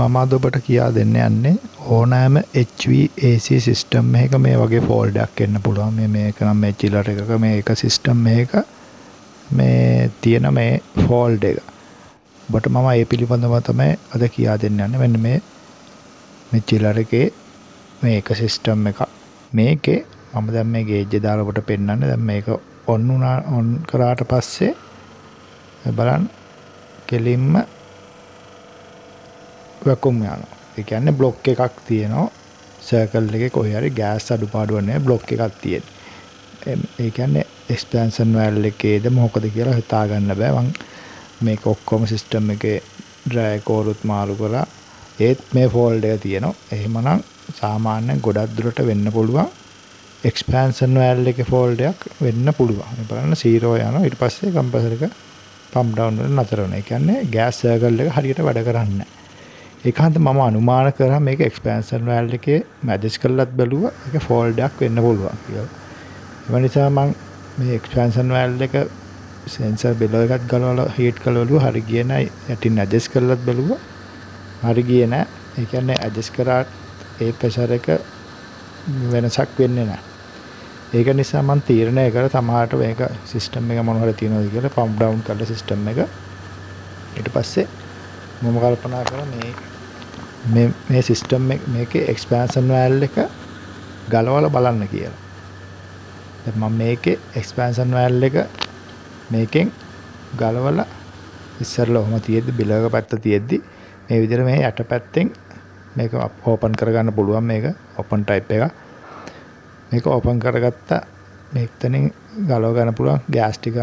මම අද ඔබට කියා දෙන්න යන්නේ ඕනෑම HVAC සිස්ටම් එක මේ වගේ ෆෝල්ඩයක් එන්න පුළුවන්. මේ මේක නම් මේ චිලර් එකක මේ එක සිස්ටම් එක මේ තියෙන මේ ෆෝල්ඩ් එක. ඔබට මම ඒ පිළිබඳව තමයි අද කියා දෙන්න යන්නේ. මෙන්න මේ මේ චිලර් එකේ මේ එක සිස්ටම් එක මේකේ මම දැන් මේ ගේජ් දාලා ඔබට පෙන්වන්න. දැන් මේක ඔන් වුණා ඔන් කරාට පස්සේ බලන්න කෙලින්ම වැකුම් යනවා. ඒ කියන්නේ බ්ලොක් එකක් තියෙනවා. සර්කල් එකේ කොහේ හරි ගෑස් අඩුපාඩුවක් නැහැ බ්ලොක් එකක් තියෙන ඒ කියන්නේ එක්ස්පැන්ෂන් වැල් එකේද මොකද කියලා හිතා ගන්න බෑ. මං මේක ඔක්කොම සිස්ටම් එකේ ඩ්‍රයි කෝරුත් මාරු කරලා ඒත් මේ ෆෝල්ඩ් එක තියෙනවා. එහෙමනම් සාමාන්‍යයෙන් ගොඩක් දුරට වෙන්න පුළුවන් එක්ස්පැන්ෂන් වැල් එකේ ෆෝල්ඩ් එකක් වෙන්න පුළුවන්. මේ බලන්න 0 යනවා. ඊට පස්සේ කම්ප්‍රසර් එක පම්ප් ඩවුන් වල නතර වෙනවා. ඒ කියන්නේ ගෑස් සර්කල් එක හරියට වැඩ කරන්නේ නැහැ. ඒකහන්ත මම අනුමාන කර මේක එක්ස්පෑන්සන් වැල් එකේ මැජස් කරලත් බැලුව. එක ෆෝල්ඩයක් වෙන්න පුළුවන් කියල. එම නිසා මං මේ එක්ස්පෑන්සන් වැල් එක සෙන්සර් බෙලෝ එකත් ගලවල හිට කලවලු හරි කියන යටින් ඇජස් කරලත් බැලුව. හරි කියන ඒකන්නේ ඇජස් කරාට ඒ පෙසර එක වෙනසක් වෙන්න නෑ ඒක නිසා මන් තීරණය කර තමාට මේක සිිස්ටම් එක මොනහට තියෙනද කියලා පම්් ඩවන්් කල සිිස්ටම් එක. ඊට පස්සේ මම කල්පනා කර මේ මේ සිිස්ටම් මේක එක්ස්පෑන්සන් වෑල් එක ගලවල බලන්න කියලා. මම මේක එක්ස්පෑන්සන් වෑල් එක මේකෙන් ගලවල ඉස්සරල ඔහම තියෙද්දි බිලක පැත්ත තියෙද්දි මේ විදිර මේ යට පැත්තෙන් මේක ඕපන් කරගන්න පුළුවන් මේක ඔපන් ටයිප් එක මේක ඕපන් කරගත්තා මේක්තනින් ගලව ගන්න පුළුවන් ගෑස්ටික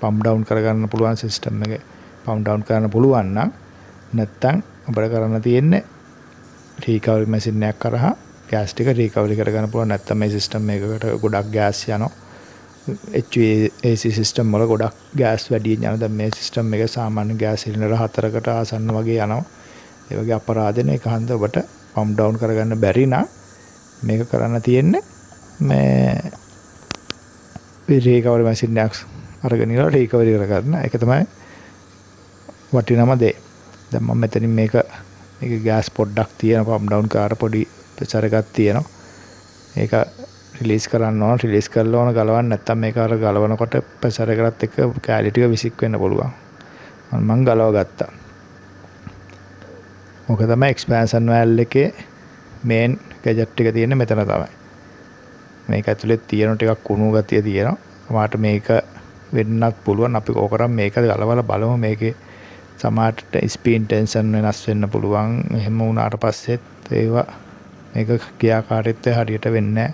පම් ඩවන්් කරගන්න පුළුවන් සිිස්ටම් එක. පම් ඩවන්් කරන්න පුළුවන්නම් නැත්තං අපට කරන්න තියෙන්නේ රීකවරි මැසින්නයක් කරහා. ගෑස්ටික රීකවරි කරගන්න පුළුව නැත්තම මේ සිස්ටම් එකකට ගොඩක් ගෑස් යනවා. ඒ සිස්ටම් වල ගොඩක් ගෑස් වැඩිය යනද මේ සිස්ටම් එක සාමාන්‍ය ගෑස් සිලින්ඩර හතරකට ආසන්න වගේ යනවා. ඒ වගේ අපරාධන එක හන්ද ඔබට පම් ඩවුන් කරගන්න බැරි නම් මේක කරන්න තියෙන්නේ මේ රේකවරි මැසින්නයක් අරගෙනලා රේකවරි කරගන්න. එක තමයි වටිනම දේ. දැන් මම මෙතනින් මේක මේක ගෑස් පොඩ්ඩක් තියෙන පම් ඩවුන් කාර පොඩි ප්‍රෙෂර් එකක් තියෙනවා. ඒක රිලීස් කරන්න ඕන රිලීස් කරලා ඕන ගලවන්න. නැත්තම් මේක අර ගලවනකොට ප්‍රෙෂර් එකකට එක්ක කැලි ටික විසික් වෙන්න පුළුවන්. මම ගලව ගත්තා. මොක තමයි එක්ස්පෑන්ෂන් වැල් එකේ මේන් ගැජට් එක තියෙන්නේ මෙතන තමයි. මේක ඇතුලේ තියෙන ටිකක් කුණු ගතිය තියෙනවා. මාට මේක වෙන්නත් පුළුවන්. අපි ඕකරම් මේක ගලවලා බලමු. මේකේ සමාට ස්පීන් ටෙන්සන් වෙනස් වෙන්න පුළුවන්. එහෙම වුණාට පස්සෙත් ඒවා මේක ක්‍රියාකාරීත්වය හරියට වෙන්නේ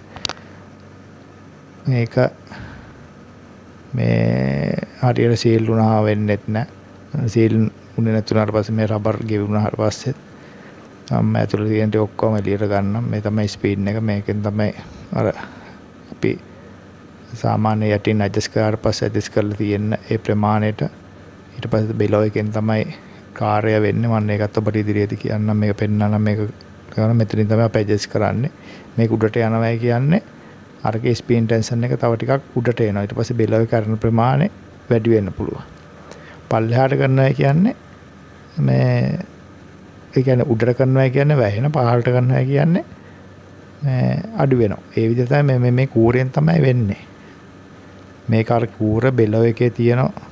මේක මේ හරියට සීල් වුණා වෙන්නෙත් නෑ සීල් උනේ නැතුණාට පස්සේ මේ රබර් ගෙවුණාට පස්සෙත් මම ඇතුළේ තියෙන ටික ඔක්කොම එළියට ගන්නම් මේ තමයි ස්පීඩ් එක. මේකෙන් තමයි අර අපි සාමාන්‍ය යටින් ඇඩ්ජස්ට් කරාට පස්සේ ඇඩ්ජස්ට් කරලා තියෙන ඒ ප්‍රමාණයට ඊට පස්සේ බෙලෝ එකෙන් තමයි කාර්ය වෙන්නේ. මම ඒකත් ඔබට ඉදිරියේදී කියන්නම්. මේක පෙන්වන්නම් මේක කරන මෙතනින් තමයි අපි ඇඩ්ජස්ට් කරන්නේ. මේක උඩට යනවායි කියන්නේ. අරගේ ස්පීන් ටෙන්ෂන් එක තව ටිකක් උඩට එනවා. ඊට පස්සේ බෙලෝ එක කරන ප්‍රමාණය වැඩි වෙන්න පුළුවන්. පල්ලෙහාට කරනවා කියන්නේ මේ ඒ කියන්නේ උඩට කරනවා කියන්නේ වැහෙන පහළට කරනවා කියන්නේ මේ අඩු වෙනවා. ඒ විදිහට තමයි මේ මේ කූරෙන් තමයි වෙන්නේ. මේක අර කූර බෙලෝ එකේ තියෙනවා.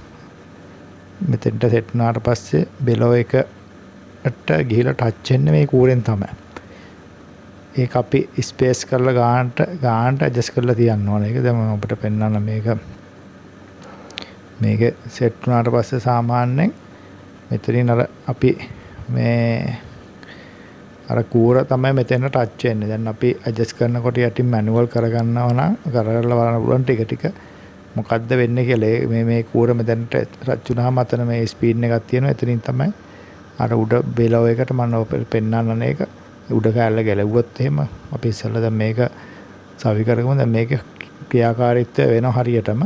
මෙතෙන්ට සෙට් වුණාට පස්සේ බෙලෝ එකට ගිහිලා ටච් වෙන්නේ මේ කූරෙන් තමයි. ඒක අපි ස්පේස් කරලා ගානට ගානට ඇඩ්ජස්ට් කරලා තියන්න ඕනේ. ඒක දැන් මම ඔබට පෙන්වන්න මේක මේක සෙට් වුණාට පස්සේ සාමාන්‍යයෙන් මෙතනින් අර අපි මේ අර කූර තමයි මෙතන ටච් වෙන්නේ. දැන් අපි ඇඩ්ජස්ට් කරනකොට යටින් මැනුවල් කරගන්නවා නම් කරලා බලන්න පුළුවන් ටික ටික මොකක්ද වෙන්න කියලා. මේ මේ කූර මෙතනට රච් වුණාම අතන මේ ස්පීඩ් එකක් තියෙනවා. එතනින් තමයි අර උඩ බෙලව එකට මම පෙන්වන්න ඒක උඩ කෑල්ල ගැලවුවොත් එහෙම අපි ඉස්සෙල්ලා දැන් මේක සවි කරගමු. දැන් මේක ක්‍රියාකාරීත්වය වෙන හරියටම.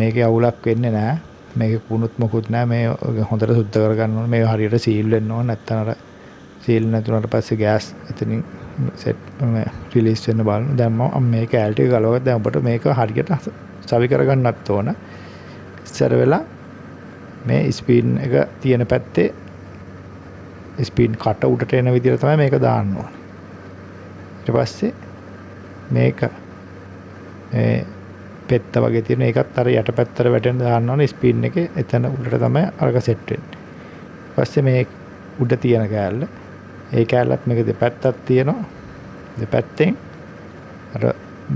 මේකේ අවුලක් වෙන්නේ නැහැ. මේක කුණුත් මොකුත් නැහැ. මේ හොඳට සුද්ධ කරගන්න ඕනේ. මේක හරියට සීල් වෙන්න ඕනේ. නැත්නම් අර සීල් නැතුනට පස්සේ ගෑස් එතනින් සෙට් රිලීස් වෙන්න බලන්න. දැන් මම මේක ඇල්ටි ගලවගත්තා දැන් ඔබට මේක හරියට සවි කරගන්නත් ඕන ඉස්සර වෙලා මේ ස්පීන් එක තියෙන පැත්තේ ස්පීන් කට උඩට එන විදිහට තමයි මේක දාන්න ඕනේ. ඊට පස්සේ මේක මේ පෙත්ත වගේ තියෙන එකත් අර යට පැත්තට වැටෙන දාන්න ඕනේ ස්පීන් එකේ එතන උඩට තමයි අරක සෙට් වෙන්නේ. පස්සේ මේ උඩ තියෙන කෑල්ල ඒ කෑල්ලත් මේක දෙපැත්තක් තියෙනවා. දෙපැත්තෙන් අර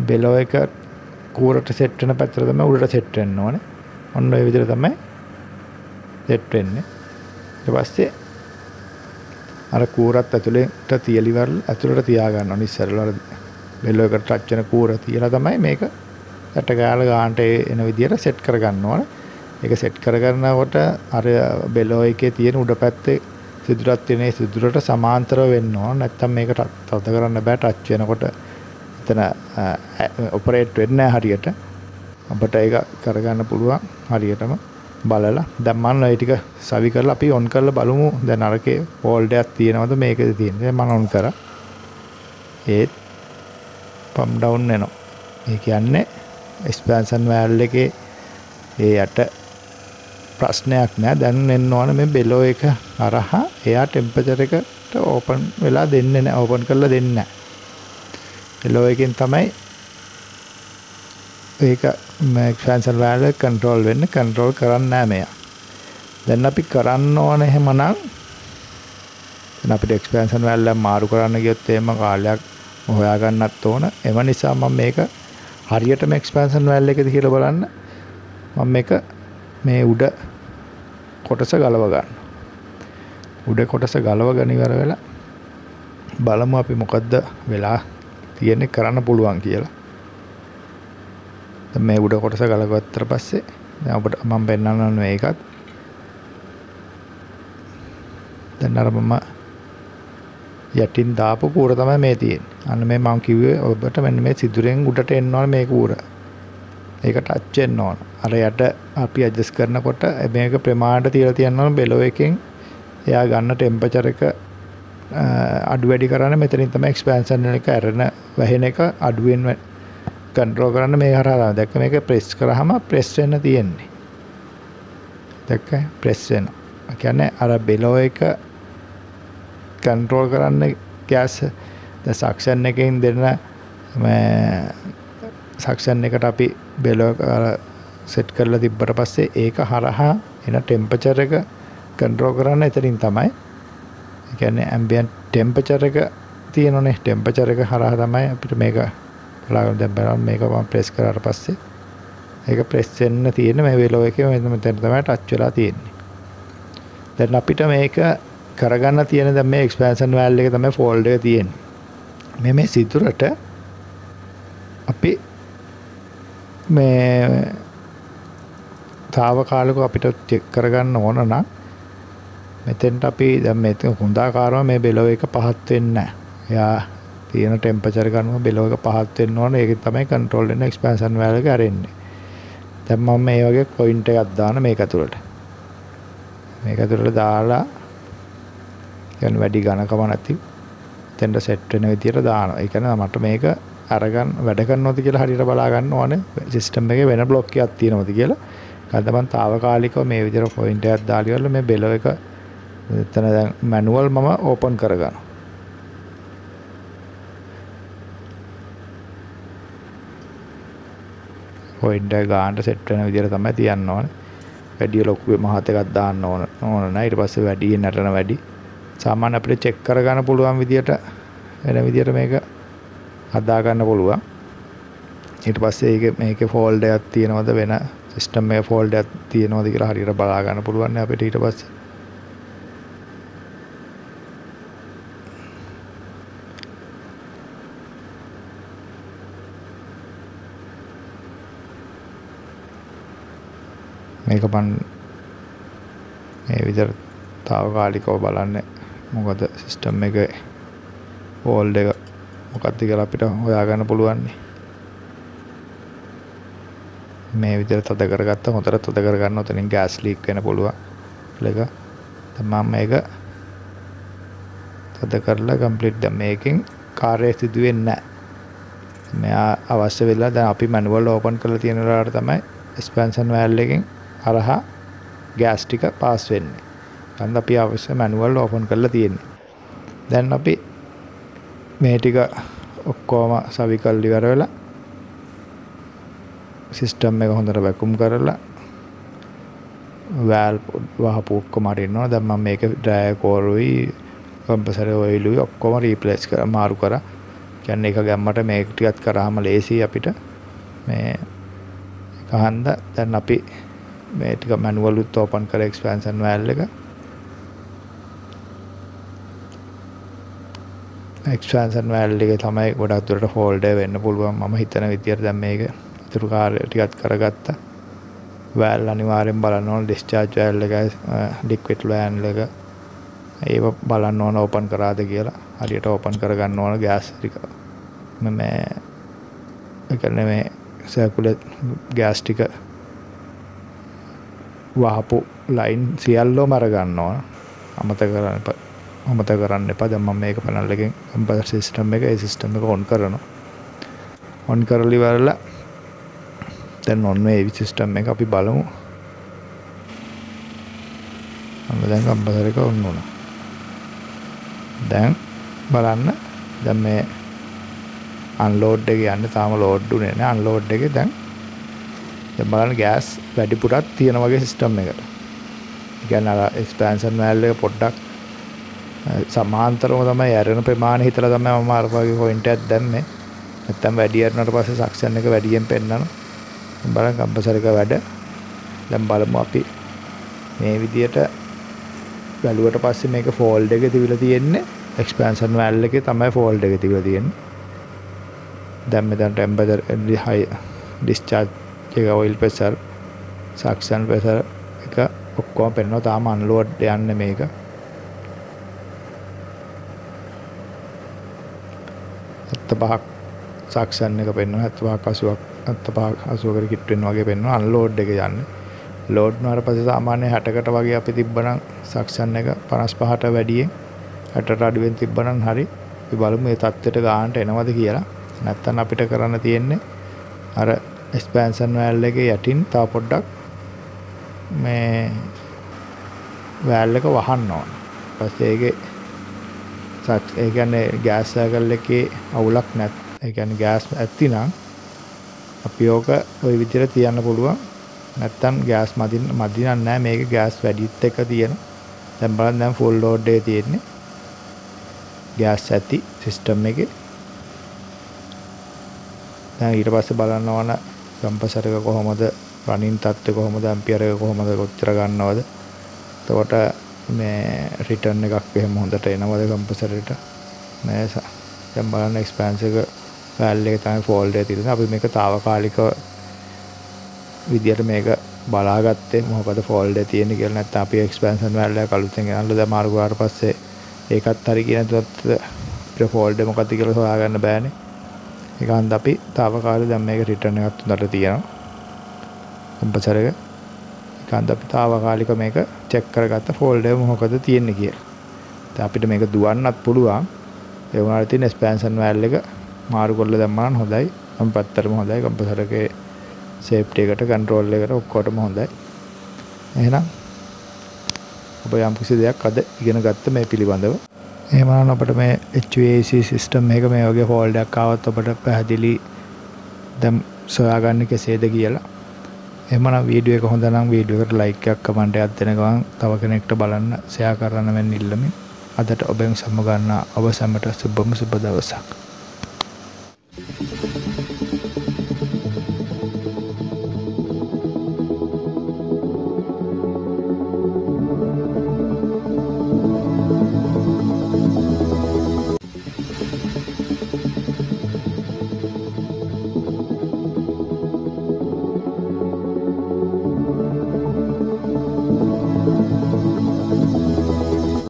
බෙලෝ එක කූරට සෙට් වෙන පැත්තට තමයි උඩට සෙට් වෙන්න ඕනේ. ඔන්න ඔය විදිහට තමයි සෙට් වෙන්නේ. ඊට පස්සේ අර කූරත් ඇතුළේට තියලිවල් ඇතුළට තියාගන්න ඕනේ ඉස්සරලා බෙල්ලෝ එකට ටච් වෙන කූර තියලා තමයි මේක ඇට ගාල ගානට එන විදිහට සෙට් කරගන්න ඕනේ. ඒක සෙට් කරගන්නකොට අර බෙලෝ එකේ තියෙන උඩ පැත්තේ සිදුරත් වෙන සිදුරට සමාන්තරව වෙන්න ඕන. නැත්තම් මේක තද කරන්න බෑ ටච් වෙනකොට එතන ඔපරේට් වෙන්නේ නැහැ හරියට. අපිට ඒක කරගන්න පුළුවන් හරියටම බලලා. දැන් මම ওই ටික සවි කරලා අපි ඔන් කරලා බලමු. දැන් අරකේ ෆෝල්ඩ් එකක් තියෙනවද? මේකද තියෙන්නේ මම ඔන් කරා. ඒත් පම් ඩවුන් වෙනවා. ඒ කියන්නේ එක්ස්පැන්ෂන් වෑල් එකේ ඒ යට ප්‍රශ්නයක් නෑ දැන් එන්න ඕන මේ බෙලෝ එක හරහා එයා ටෙම්පරේචර් එකට ඕපන් වෙලා දෙන්නේ නෑ ඕපන් කරලා දෙන්නේ නෑ බෙලෝ එකෙන් තමයි ඒක එක්ස්පැන්ෂන් වෑල් එක කන්ට්‍රෝල් වෙන්නේ කන්ට්‍රෝල් කරන්නේ නෑ මෙයා. දැන් අපි කරන්න ඕන එහෙමනම් දැන් අපිට එක්ස්පැන්ෂන් වෑල් එක මාරු කරන්න ගියොත් එහෙම කාලයක් හොයාගන්නත් ඕන. එම නිසා මම මේක හරියටම එක්ස්පැන්ෂන් වෑල් එකද කියලා බලන්න. මම මේක මේ උඩ කොටස ගලව ගන්න. උඩ කොටස ගලවගෙන ඉවර වෙලා බලමු අපි මොකද්ද වෙලා තියෙන්නේ කරන්න පුළුවන් කියලා මේ උඩ කොටස ගලගත්තට පස්සේ දැන් ඔබට මම පෙන්වන්නම් මේකත් දැන් අර මම යටින් දාපු කූර තමයි මේ තියෙන්නේ. අන්න මේ මම කිව්වේ ඔබට මෙන්න මේ සිදුරෙන් උඩට එන්න ඕන මේ කූර. ඒක ටච් වෙන්න ඕන. අර යට අපි ඇඩ්ජස්ට් කරනකොට මේක ප්‍රමාණයට තියලා තියන්න ඕන බෙලෝ එකෙන් එයා ගන්න ටෙම්පරේචර් එක අඩු වැඩි කරන්න මෙතනින් තමයි එක්ස්පැන්ෂන් එක ඇරෙන වැහෙන එක අඩුවෙන් කන්ට්‍රෝල් කරන්න මේ හරහා දැක්ක මේක ප්‍රෙස් කරාම ප්‍රෙස් වෙන්න තියෙන්නේ. දැක්ක ප්‍රෙස් වෙනවා. කියන්නේ අර බෙලෝ එක කන්ට්‍රෝල් කරන්න ගෑස් ද සක්ෂන් එකෙන් දෙන්න සක්ෂන් එකට අපි බෙලෝ සෙට් කරලා තිබ්බට පස්සේ ඒක හරහා එන ටෙම්පචර් එක කන්ට්‍රෝල් කරන්න එතනින් තමයි කියන්නේ ඇම්බියන් ටෙම්පචර් එක තියෙනනේ ටෙම්පචර් එක හරහා තමයි අපිට මේක බලාගෙන දැන් බලන්න මේක මම ප්‍රෙස් කරාට පස්සේ ඒක ප්‍රෙස් වෙන්න තියෙන මේ වෙලෝ එකේ මෙතන මෙතන තමයි ටච් වෙලා තියෙන්නේ. දැන් අපිට මේක කරගන්න තියෙන දැන් මේ එක්ස්පැන්ෂන් වෑල් එක තමයි ෆෝල්ඩ් එක තියෙන්නේ. මේ මේ සිදුරට අපි මේ తాවකාලිකව අපිට චෙක් කරගන්න ඕන නම් මෙතෙන්ට අපි දැන් මෙතන හොඳාකාරව මේ බෙලෝ එක පහත් වෙන්නේ නැහැ. එයා තියෙන ටෙම්පරේචර් ගන්නවා බෙලෝ එක පහත් වෙන්න ඕන. ඒකෙන් තමයි කන්ට්‍රෝල් වෙන එක්ස්පැන්ෂන් වෑල් එක ඇරෙන්නේ. දැන් මම මේ වගේ පොයින්ට් එකක් දාන මේක ඇතුළට. මේක ඇතුළට දාලා කියන්නේ වැඩි ඝනකම නැති තෙන්ට සෙට් වෙන විදියට දානවා. ඒ කියන්නේ මට මේක අරගන්න වැඩ කරනවද කියලා හරියට බලා ගන්න ඕනේ. සිස්ටම් එකේ වෙන බ්ලොක් එකක් තියෙනවද කියලා. කද්ද මම తాවකාලිකව මේ විදියට පොයින්ට් එකක් දාලා ඉවරලා මේ බෙලෝ එක එතන දැන් මැනුවල් මම ඕපන් කරගන්නවා. පොයින්ට් එක ගානට සෙට් වෙන විදියට තමයි තියන්න ඕනේ. වැඩි ලොකු මහත් එකක් දාන්න ඕන ඕන නැහැ. ඊට පස්සේ වැඩි නැටන වැඩි. සාමාන්‍ය අපිට චෙක් කරගන්න පුළුවන් විදියට වෙන විදියට මේක හදා ගන්න පුළුවන්. ඊට පස්සේ ඒක මේකේ ෆෝල්ඩ් එකක් තියෙනවද වෙන සිස්ටම් එකේ ෆෝල්ඩ් එකක් තියෙනවද කියලා හරියට බලා ගන්න පුළුවන් අපිට ඊට පස්සේ. මේක මන් මේ විදිහට తాවකාලිකව බලන්නේ. මොකද සිස්ටම් එකේ ෆෝල්ඩ් එක මොකක්ද කියලා අපිට හොයාගන්න පුළුවන් මේ විදිහට තද කරගත්ත හොඳට තද කරගන්න උතනින් ගෑස් ලීක් වෙන්න පුළුවන්. එක දැන් මම මේක තද කරලා කම්ප්ලීට් දැන් මේකෙන් කාර්යය සිදු වෙන්නේ නැහැ. මෙයා අවශ්‍ය වෙලා දැන් අපි මැනුවල් ඕපන් කරලා තියෙන වෙලාවට තමයි එක්ස්පැන්ෂන් වෑල් එකෙන් හරහා ගෑස් ටික පාස් වෙන්නේ. කන්ද අපි අවශ්‍ය මැනුවල් ඕපන් කරලා තියෙන්නේ. දැන් අපි මේ ටික ඔක්කොම සවි කල්ලි ඉවර වෙලා සිස්ටම් එක හොඳට වැකුම් කරලා වෑල් වහපු ඔක්කොම අරින්නවා දැන් මම මේක ඩ්‍රෑ කෝරුයි කම්පසරේ ඔයිලුයි ඔක්කොම රීප්ලේස් කර මාරු කරා. කියන්නේ එක ගැම්මට මේක ටිකත් කරාම ලේසි අපිට. මේ කහන්ද දැන් අපි මේ ටික මැනුවලුත් ඕපන් කර එක්ස්පෑන්සන් වෑල් එක. එක්ස්පෑන්සන් වෑල් එක තමයි ගොඩක් දුරට ෆෝල්ඩර් වෙන්න පුළුවන්. මම හිතන විදියට දැන් මේක ඉතුරු කාර්ය ටිකත් කරගත්තා. වෑල් අනිවාර්යෙන් බලන්න ඕන ඩිස්චාර්ජ් වෑල් එකයි ලික්විඩ් වෑන් එක. ඒව බලන්න ඕන ඕපන් කරාද කියලා. හරියට ඕපන් කරගන්න ඕන ගෑස් ටික. මේ ඒ කියන්නේ මේ සර්කුලර් ගෑස් ටික වහපු ලයින් සියල්ලෝම අරගන්න ඕන. අමතක කරන්න එපා. අමතක කරන්න එපා. දැන් මම මේක පැනල් එකෙන් කම්පියුටර් සිස්ටම් එක ඒ සිස්ටම් එක ඔන් කරනවා. ඔන් කරලා ඉවරලා දැන් ඔන්න ඒ සිස්ටම් එක අපි බලමු. අන්න දැන් කම්පියුටර් එක ඔන් වුණා. දැන් බලන්න. දැන් මේ අන්ලෝඩ් එක යන්නේ තාම ලෝඩ් උනේ නැහැ. අන්ලෝඩ් එකේ දැන් දැන් බලන්න ගෑස් වැඩිපුරක් තියෙන වගේ සිස්ටම් එකට. ඒ කියන්නේ අර එක්ස්පැන්ෂන් වෑල්ව් එක පොඩ්ඩක් සමාන්තරව තමයි ඇරෙන ප්‍රමාණය හිතලා තමයි මම අර වගේ පොයින්ට් එකක් දැම්මේ. නැත්තම් වැඩි යනට පස්සේ සක්ෂන් එක වැඩියෙන් පෙන්නනවා. බලන්න කම්පසර් එක වැඩ. දැන් බලමු අපි මේ විදියට බැලුවට පස්සේ මේක ෆෝල්ඩ් එකේ තිබිලා තියෙන්නේ එක්ස්පැන්ෂන් වෑල්ව් එකේ තමයි ෆෝල්ඩ් එක තිබිලා තියෙන්නේ. දැන් මෙතන ටෙම්පරේචර් හයි ඩිස්චාර්ජ් එක ඔයිල් ප්‍රෙෂර් සක්ෂන් ප්‍රෙෂර් එක ඔක්කොම පෙන්වනවා තාම අන්ලෝඩ් යන්නේ මේක. හත්ත පහක් සක්ෂන් එක පෙන්වනවා හත්ත පහක් 80ක් හත්ත පහක් 80කට කිට් වෙනවා වගේ පෙන්වනවා අන්ලෝඩ් එක යන්නේ. ලෝඩ් වුණාට පස්සේ සාමාන්‍ය 60කට වගේ අපි තිබ්බනම් සක්ෂන් එක 55ට වැඩියෙන් 60ට අඩුවෙන් තිබ්බනම් හරි. අපි බලමු මේ தත්ත්වයට ගානට එනවද කියලා. නැත්තම් අපිට කරන්න තියෙන්නේ අර එක්ස්පෑන්ෂන් වෑල් එකේ යටින් තව පොඩ්ඩක් මේ වෑල් එක වහන්න ඕන. ඊපස්සේ ඒකේ ඒ කියන්නේ ගෑස් සර්කල් එකේ අවුලක් නැත්. ඒ කියන්නේ ගෑස් ඇත්තිනම් අපි ඕක ওই විදිහට තියන්න පුළුවන්. නැත්තම් ගෑස් මදි මදි නෑ මේක ගෑස් වැඩිත් එක තියෙන. දැන් බලන්න දැන් ෆුල් ලෝඩ් එකේ තියෙන්නේ. ගෑස් ඇති සිස්ටම් එකේ. දැන් ඊට පස්සේ බලන්න ඕන කම්පසර් එක කොහොමද රනින් තත්ත්වය කොහොමද ඇම්පියර් එක කොහොමද කොච්චර ගන්නවද? එතකොට මේ රිටර්න් එකක් එහෙම හොඳට එනවද කම්පසරේට මේ දැන් බලන්න එක්ස්පෑන්ස් එක වෑල් එක තමයි ෆෝල්ඩ් එකේ තියෙන්නේ. අපි මේක తాවකාලික විදියට මේක බලාගත්තේ මොකද ෆෝල්ඩ් එකේ තියෙන්නේ කියලා. නැත්නම් අපි එක්ස්පෑන්ෂන් වෑල් එක අලුතෙන් ගෙනල්ලා දැන් මාරු කරාට පස්සේ ඒකත් හරි කියන තුත් අපිට ෆෝල්ඩ් එක මොකක්ද කියලා හොයාගන්න බෑනේ. ඒක හන්ද අපි තාවකාලික දැන් මේක රිටර්න් එකක් හොඳට තියෙනවා කම්පසර් එක ඒක හන්ද අපි තාවකාලික මේක චෙක් කරගත්ත ෆෝල්ඩර් එක මොකද තියෙන්නේ කියලා. දැන් අපිට මේක දුවන්නත් පුළුවන්. ඒ වුණාට තියෙන එක්ස්පැන්ෂන් වෑල් එක මාරු කරලා දැම්මම නම් හොඳයි. මම පැත්තටම හොඳයි කම්පසර් එකේ සේෆ්ටි එකට කන්ට්‍රෝල් එකට ඔක්කොටම හොඳයි. එහෙනම් ඔබ යම් කිසි දෙයක් අද ඉගෙන ගත්ත මේ පිළිබඳව එහෙමනම් අපිට මේ HVAC සිස්ටම් එක මේ වගේ ෆෝල්ඩ් එකක් ආවත් අපිට පැහැදිලි දැන් සොයාගන්න කෙසේද කියලා. එහෙමනම් වීඩියෝ එක හොඳ නම් වීඩියෝ එකට ලයික් එකක් කමෙන්ට් එකක් දෙන ගමන් තව කෙනෙක්ට බලන්න ෂෙයා කරන්න මෙන්න ඉල්ලමින් අදට ඔබෙන් සමු ගන්නා ඔබ සැමට සුබම සුබ දවසක්.